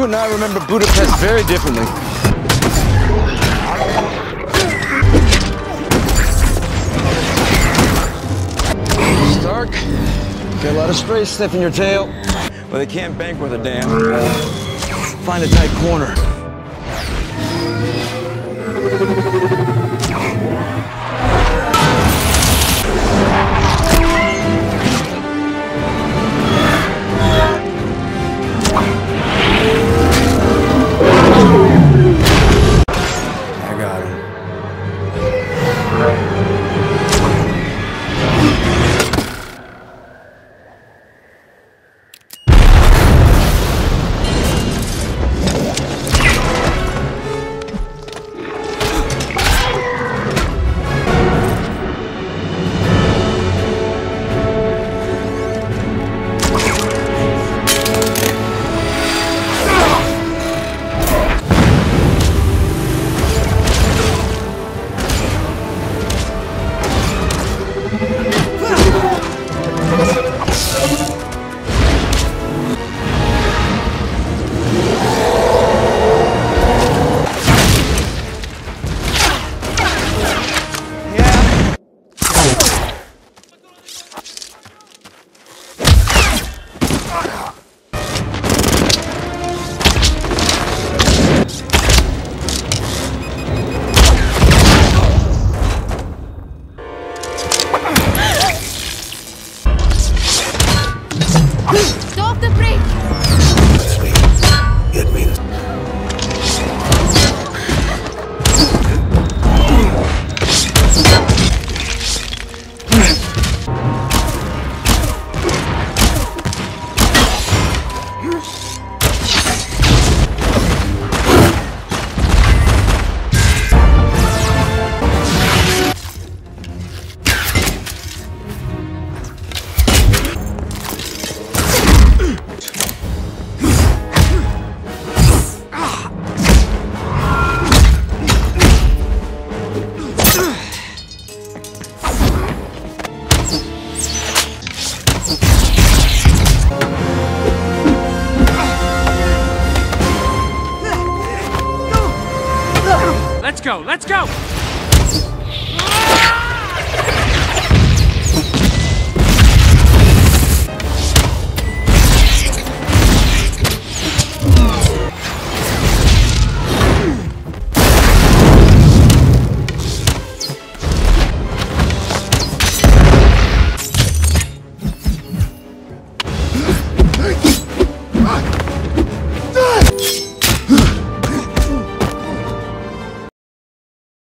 and I remember Budapest very differently. Stark, get a lot of strays sniffing your tail. Well, they can't bank with a damn. Find a tight corner. Got him. Stop the brake! It means Let's go, let's go!